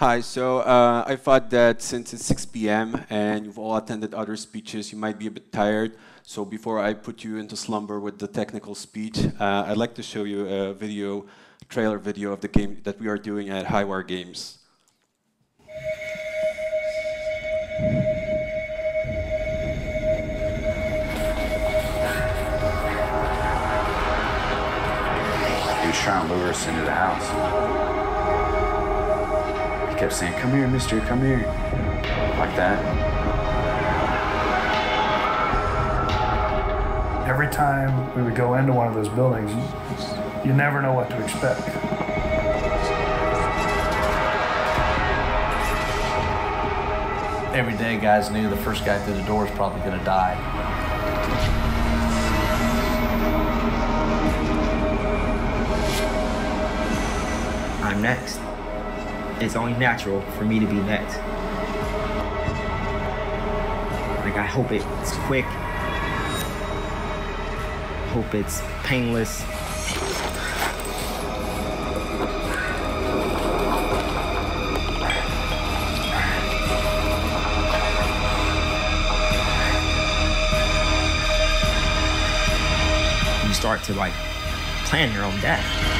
Hi, so uh, I thought that since it's 6 p.m. and you've all attended other speeches, you might be a bit tired. So before I put you into slumber with the technical speech, uh, I'd like to show you a video, trailer video of the game that we are doing at Highwire Games. He was trying to lure us into the house. He kept saying, Come here, mister, come here. Like that. Every time we would go into one of those buildings, you never know what to expect. Every day, guys knew the first guy through the door is probably going to die. I'm next. It's only natural for me to be next. Like, I hope it's quick. Hope it's painless. You start to like plan your own death.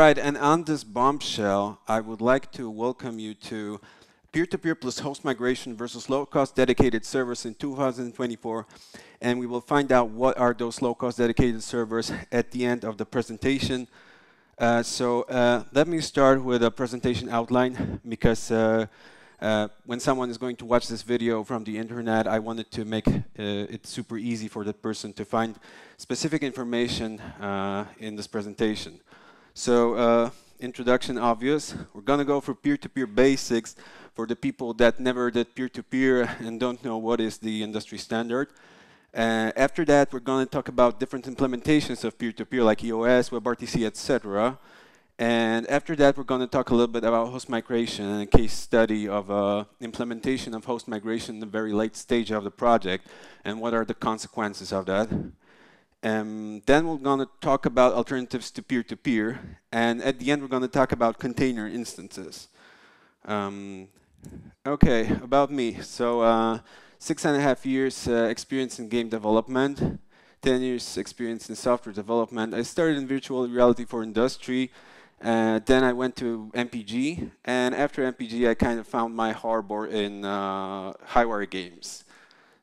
Right, and on this bombshell, I would like to welcome you to peer-to-peer plus host migration versus low-cost dedicated servers in 2024, and we will find out what are those low-cost dedicated servers at the end of the presentation. Uh, so uh, let me start with a presentation outline because uh, uh, when someone is going to watch this video from the internet, I wanted to make uh, it super easy for that person to find specific information uh, in this presentation. So uh, introduction obvious. We're gonna go for peer-to-peer basics for the people that never did peer-to-peer and don't know what is the industry standard. Uh, after that, we're going to talk about different implementations of peer-to-peer like EOS, WebRTC, etc. And after that, we're going to talk a little bit about host migration and a case study of uh, implementation of host migration in the very late stage of the project and what are the consequences of that. Um, then we're going to talk about alternatives to peer-to-peer. And at the end, we're going to talk about container instances. Um, okay, about me. So uh, six and a half years uh, experience in game development, 10 years experience in software development. I started in virtual reality for industry. Uh, then I went to MPG. And after MPG, I kind of found my harbor in uh, Highwire Games.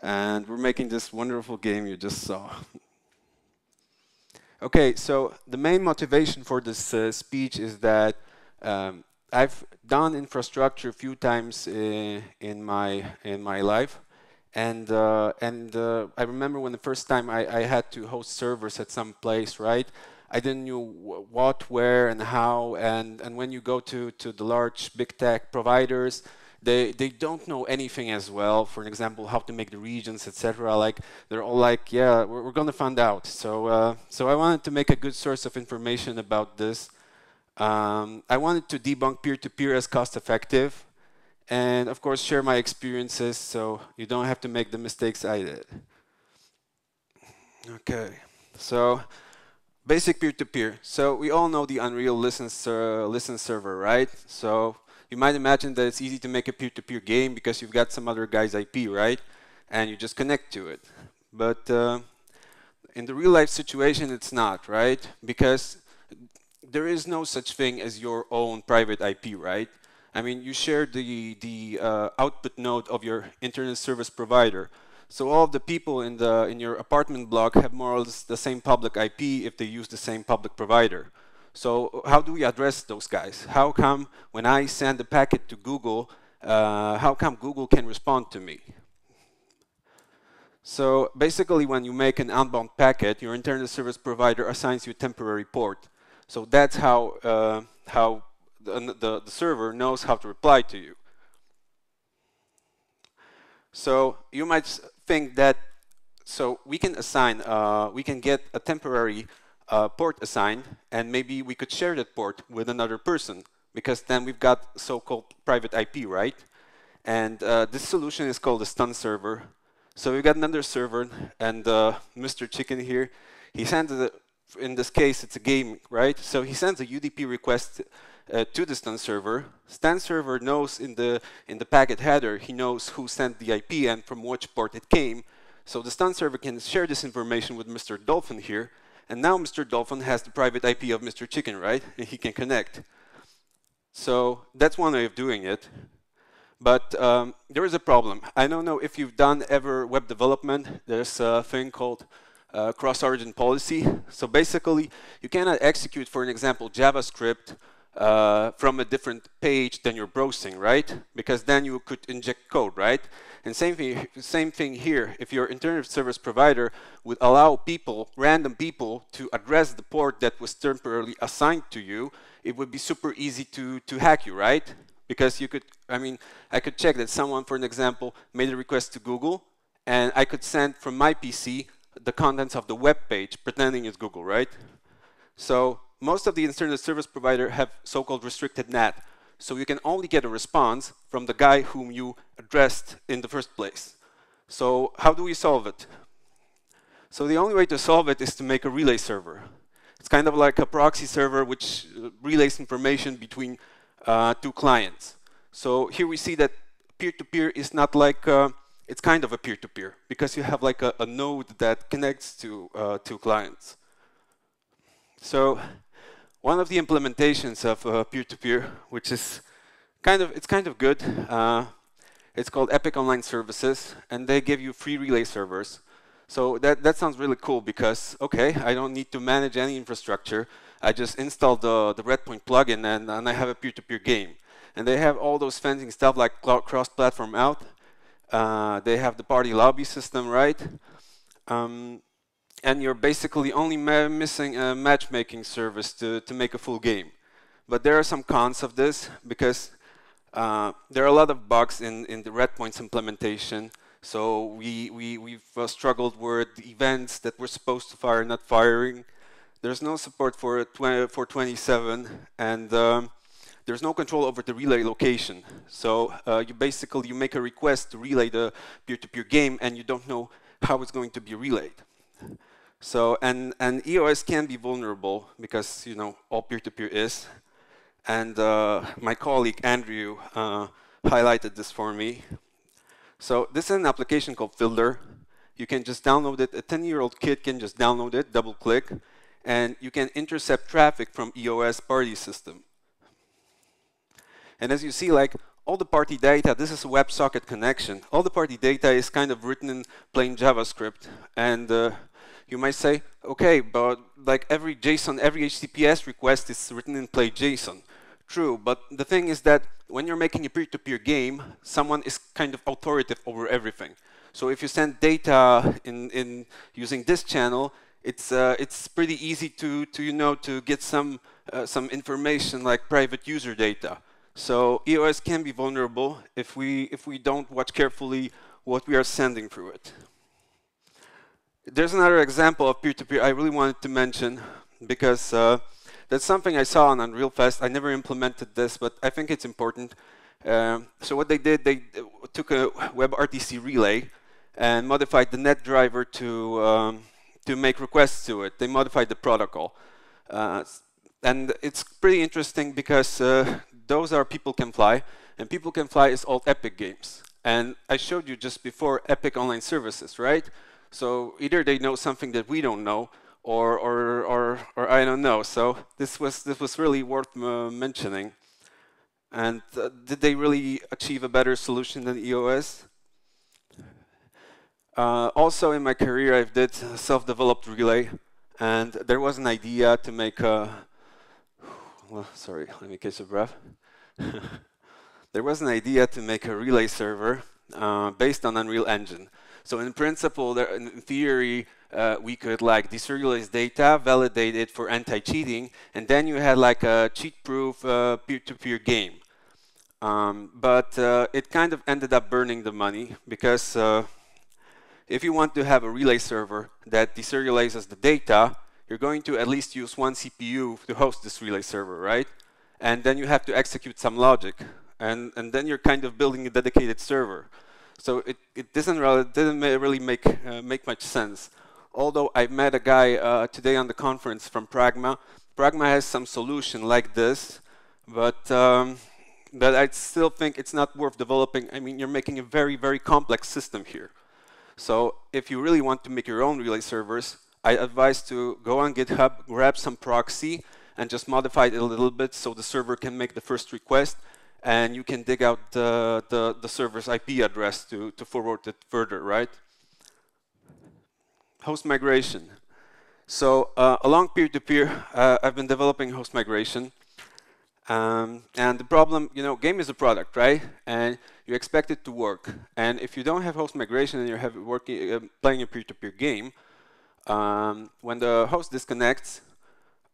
And we're making this wonderful game you just saw. Okay, so the main motivation for this uh, speech is that um, I've done infrastructure a few times uh, in my in my life, and uh, and uh, I remember when the first time I, I, had to host servers at some place, right? I didn't know what, where, and how, and and when you go to to the large big tech providers, they they don't know anything as well. For example, how to make the regions, etc. Like they're all like, yeah, we're, we're gonna find out. So uh, so I wanted to make a good source of information about this. Um, I wanted to debunk peer-to-peer as cost-effective, and of course share my experiences, so you don't have to make the mistakes I did. Okay, so basic peer-to-peer. So we all know the Unreal listen, ser listen server, right? So you might imagine that it's easy to make a peer-to-peer -peer game because you've got some other guy's IP, right? And you just connect to it. But uh, in the real-life situation, it's not, right? Because there is no such thing as your own private IP, right? I mean, you share the, the uh, output node of your internet service provider. So all of the people in, the, in your apartment block have more or less the same public IP if they use the same public provider. So how do we address those guys? How come when I send a packet to Google, uh, how come Google can respond to me? So basically, when you make an outbound packet, your internet service provider assigns you a temporary port. So that's how, uh, how the, the, the server knows how to reply to you. So you might think that, so we can assign, uh, we can get a temporary uh, port assigned, and maybe we could share that port with another person, because then we've got so-called private IP, right? And uh, this solution is called a stun server. So we've got another server, and uh, Mr. Chicken here, he sends, a, in this case, it's a game, right? So he sends a UDP request uh, to the stun server. Stun server knows in the in the packet header, he knows who sent the IP and from which port it came. So the stun server can share this information with Mr. Dolphin here. And now Mr. Dolphin has the private IP of Mr. Chicken, right? And he can connect. So that's one way of doing it. But um, there is a problem. I don't know if you've done ever web development. There's a thing called uh, cross-origin policy. So basically, you cannot execute, for an example, JavaScript uh, from a different page than you're browsing, right? Because then you could inject code, right? And same thing, same thing here. If your internet service provider would allow people, random people, to address the port that was temporarily assigned to you, it would be super easy to, to hack you, right? Because you could, I mean, I could check that someone, for an example, made a request to Google, and I could send from my PC the contents of the web page, pretending it's Google, right? So most of the internet service provider have so-called restricted NAT. So you can only get a response from the guy whom you addressed in the first place. So how do we solve it? So the only way to solve it is to make a relay server. It's kind of like a proxy server which uh, relays information between uh, two clients. So here we see that peer-to-peer -peer is not like, uh, it's kind of a peer-to-peer -peer because you have like a, a node that connects to uh, two clients. So one of the implementations of uh, peer-to-peer, -peer, which is kind of, it's kind of good, uh, it's called Epic Online Services, and they give you free relay servers. So that, that sounds really cool because, okay, I don't need to manage any infrastructure. I just install the, the Redpoint plugin and, and I have a peer-to-peer -peer game. And they have all those fancy stuff like cross-platform out. Uh, they have the party lobby system, right? Um, and you're basically only missing a matchmaking service to, to make a full game. But there are some cons of this because uh, there are a lot of bugs in, in the Redpoints implementation. So we, we, we've uh, struggled with events that we're supposed to fire not firing. There's no support for, 20, for 27, and um, there's no control over the relay location. So uh, you basically you make a request to relay the peer-to-peer -peer game, and you don't know how it's going to be relayed. So, and, and EOS can be vulnerable because, you know, all peer-to-peer -peer is. And uh, my colleague, Andrew, uh, highlighted this for me. So this is an application called Fiddler. You can just download it. A 10-year-old kid can just download it, double-click, and you can intercept traffic from EOS party system. And as you see, like, all the party data, this is a WebSocket connection. All the party data is kind of written in plain JavaScript. And uh, you might say, okay, but like every JSON, every HTTPS request is written in plain JSON. True, but the thing is that when you're making a peer-to-peer -peer game, someone is kind of authoritative over everything. So if you send data in, in using this channel, it's uh, it's pretty easy to to you know to get some uh, some information like private user data. So EOS can be vulnerable if we if we don't watch carefully what we are sending through it. There's another example of peer-to-peer -peer I really wanted to mention because uh, that's something I saw on Unreal Fest. I never implemented this, but I think it's important. Um, so what they did, they took a WebRTC relay and modified the net driver to um, to make requests to it. They modified the protocol, uh, and it's pretty interesting because uh, those are People Can Fly, and People Can Fly is all Epic games. And I showed you just before Epic Online Services, right? So either they know something that we don't know, or, or, or, or I don't know. So this was, this was really worth uh, mentioning. And uh, did they really achieve a better solution than EOS? Uh, also in my career, I've did self-developed relay, and there was an idea to make a well, sorry, let me catch a breath. there was an idea to make a relay server uh, based on Unreal Engine. So in principle, there, in theory, uh, we could like deserialize data, validate it for anti-cheating, and then you had like a cheat-proof uh, peer-to-peer game. Um, but uh, it kind of ended up burning the money because uh, if you want to have a relay server that deserializes the data, you're going to at least use one CPU to host this relay server, right? And then you have to execute some logic. And, and then you're kind of building a dedicated server. So it, it doesn't really, didn't really make, uh, make much sense. Although I met a guy uh, today on the conference from Pragma. Pragma has some solution like this, but, um, but I still think it's not worth developing. I mean, you're making a very, very complex system here. So if you really want to make your own relay servers, I advise to go on GitHub, grab some proxy, and just modify it a little bit so the server can make the first request, and you can dig out the, the, the server's IP address to, to forward it further, right? Host migration. So uh, along peer-to-peer, -peer, uh, I've been developing host migration. Um, and the problem, you know, game is a product, right? And you expect it to work. And if you don't have host migration and you're working, uh, playing a peer-to-peer -peer game, um, when the host disconnects,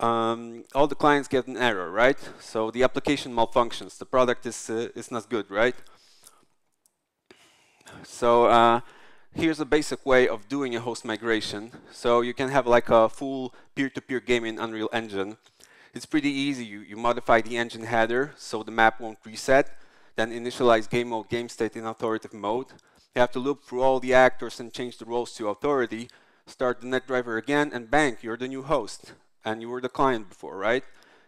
um, all the clients get an error, right? So the application malfunctions. The product is, uh, is not good, right? So uh, here's a basic way of doing a host migration. So you can have like a full peer-to-peer -peer game in Unreal Engine. It's pretty easy. You, you modify the engine header so the map won't reset. Then initialize game mode, game state in authoritative mode. You have to loop through all the actors and change the roles to authority start the NetDriver again, and bang, you're the new host. And you were the client before, right?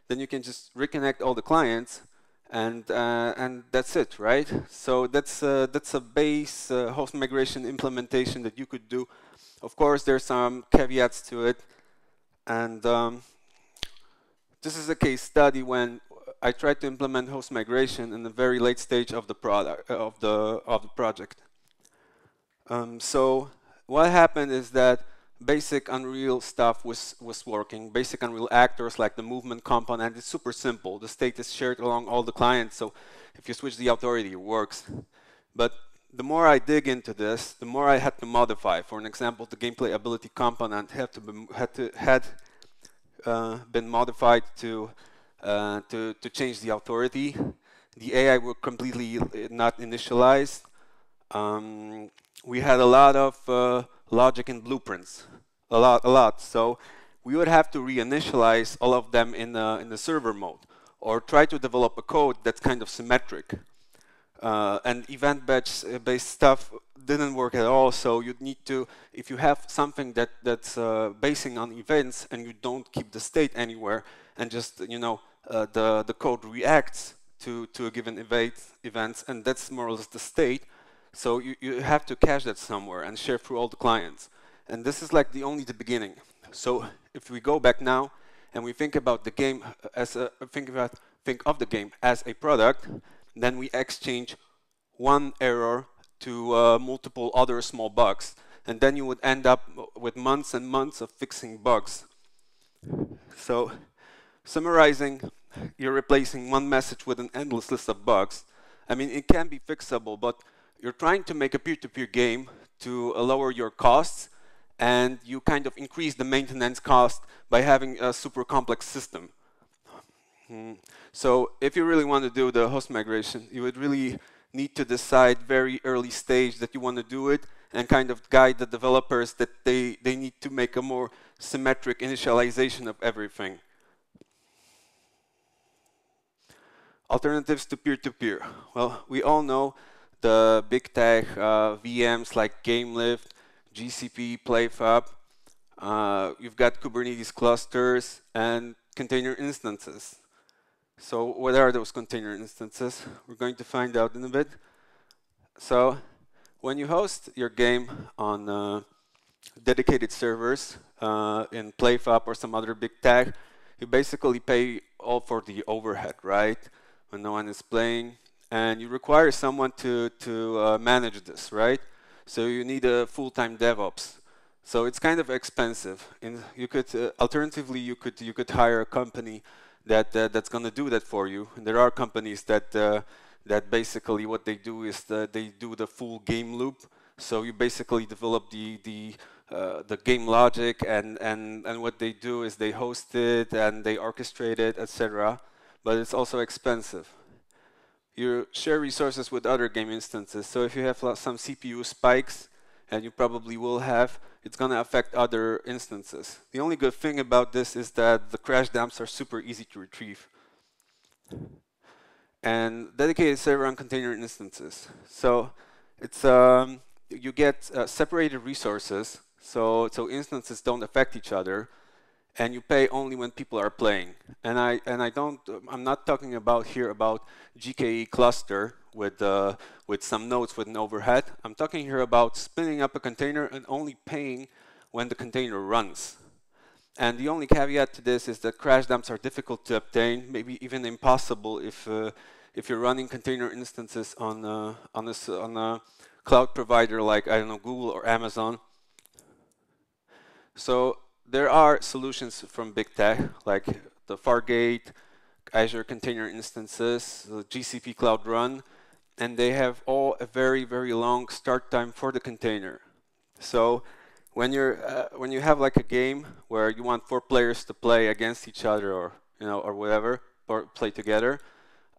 Then you can just reconnect all the clients, and uh, and that's it, right? So that's uh, that's a base uh, host migration implementation that you could do. Of course, there's some caveats to it, and um, this is a case study when I tried to implement host migration in the very late stage of the product of the of the project. Um, so what happened is that basic Unreal stuff was, was working. Basic Unreal actors like the movement component is super simple. The state is shared along all the clients, so if you switch the authority, it works. But the more I dig into this, the more I had to modify. For an example, the gameplay ability component had to be, had to had uh, been modified to uh, to to change the authority. The AI were completely not initialized. Um, we had a lot of uh, logic and blueprints, a lot, a lot. So we would have to reinitialize all of them in the, in the server mode or try to develop a code that's kind of symmetric. Uh, and event batch based stuff didn't work at all. So you'd need to, if you have something that that's uh, basing on events and you don't keep the state anywhere, and just you know uh, the the code reacts to to a given event events, and that's more or less the state. So you, you have to cache that somewhere and share through all the clients. And this is like the only the beginning. So if we go back now and we think about the game as a, think about think of the game as a product, then we exchange one error to uh, multiple other small bugs. And then you would end up with months and months of fixing bugs. So summarizing, you're replacing one message with an endless list of bugs. I mean, it can be fixable, but you're trying to make a peer-to-peer -peer game to lower your costs, and you kind of increase the maintenance cost by having a super complex system. Hmm. So if you really want to do the host migration, you would really need to decide very early stage that you want to do it and kind of guide the developers that they, they need to make a more symmetric initialization of everything. Alternatives to peer-to-peer. -peer. Well, we all know the big tech uh, VMs like GameLift, GCP, PlayFab. Uh, you've got Kubernetes clusters and container instances. So what are those container instances? We're going to find out in a bit. So when you host your game on uh, dedicated servers uh, in PlayFab or some other big tech, you basically pay all for the overhead, right? When no one is playing, and you require someone to, to uh, manage this, right? So you need a full-time DevOps. So it's kind of expensive. And you could, uh, alternatively, you could, you could hire a company that uh, that's going to do that for you. And there are companies that uh, that basically what they do is the, they do the full game loop. So you basically develop the the uh, the game logic, and and and what they do is they host it and they orchestrate it, etc. But it's also expensive. You share resources with other game instances. So if you have some CPU spikes, and you probably will have, it's going to affect other instances. The only good thing about this is that the crash dumps are super easy to retrieve. And dedicated server and container instances. So it's um, you get uh, separated resources, so so instances don't affect each other, and you pay only when people are playing. And I and I don't. I'm not talking about here about GKE cluster with uh, with some nodes with an overhead. I'm talking here about spinning up a container and only paying when the container runs. And the only caveat to this is that crash dumps are difficult to obtain, maybe even impossible if uh, if you're running container instances on uh, on a, on a cloud provider like I don't know Google or Amazon. So there are solutions from big tech like the Fargate, Azure Container Instances, the GCP Cloud Run, and they have all a very, very long start time for the container. So when you're uh, when you have like a game where you want four players to play against each other or you know or whatever or play together,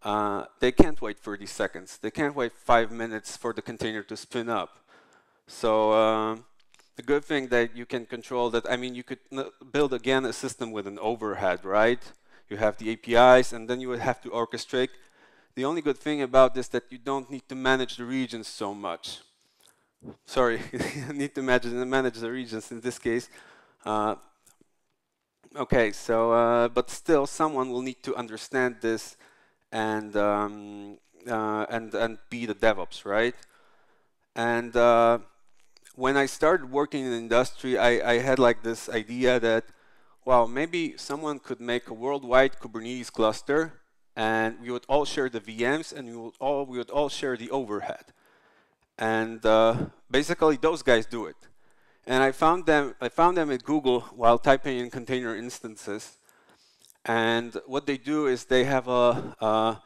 uh, they can't wait 30 seconds. They can't wait five minutes for the container to spin up. So uh, the good thing that you can control that. I mean, you could build again a system with an overhead, right? You have the APIs, and then you would have to orchestrate the only good thing about this that you don't need to manage the regions so much. Sorry, you need to manage, manage the regions in this case. Uh, okay, so, uh, but still someone will need to understand this and, um, uh, and, and be the DevOps, right? And uh, when I started working in the industry, I, I had like this idea that, well, maybe someone could make a worldwide Kubernetes cluster and we would all share the VMs, and we would all we would all share the overhead. And uh, basically, those guys do it. And I found them I found them at Google while typing in container instances. And what they do is they have a a,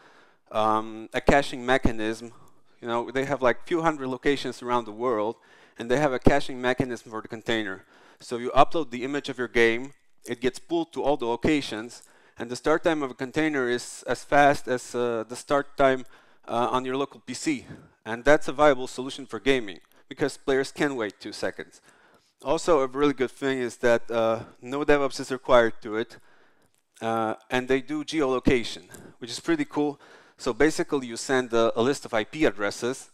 um, a caching mechanism. You know, they have like a few hundred locations around the world, and they have a caching mechanism for the container. So you upload the image of your game, it gets pulled to all the locations, and the start time of a container is as fast as uh, the start time uh, on your local PC. And that's a viable solution for gaming because players can wait two seconds. Also, a really good thing is that uh, no DevOps is required to it. Uh, and they do geolocation, which is pretty cool. So basically, you send a, a list of IP addresses,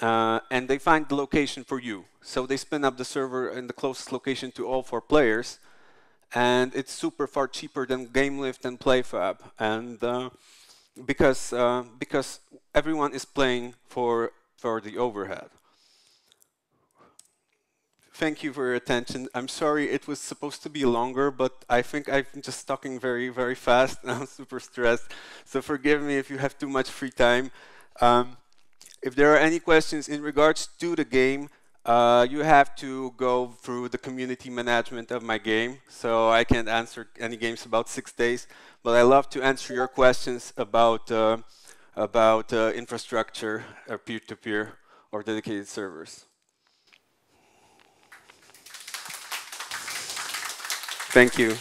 uh, and they find the location for you. So they spin up the server in the closest location to all four players, and it's super far cheaper than GameLift and PlayFab, and uh, because uh, because everyone is playing for for the overhead. Thank you for your attention. I'm sorry it was supposed to be longer, but I think I'm just talking very, very fast and I'm super stressed. So forgive me if you have too much free time. Um, if there are any questions in regards to the game, uh, you have to go through the community management of my game. So I can't answer any games about six days, but I love to answer your questions about uh, about uh, infrastructure, or uh, peer-to-peer, or dedicated servers. Thank you.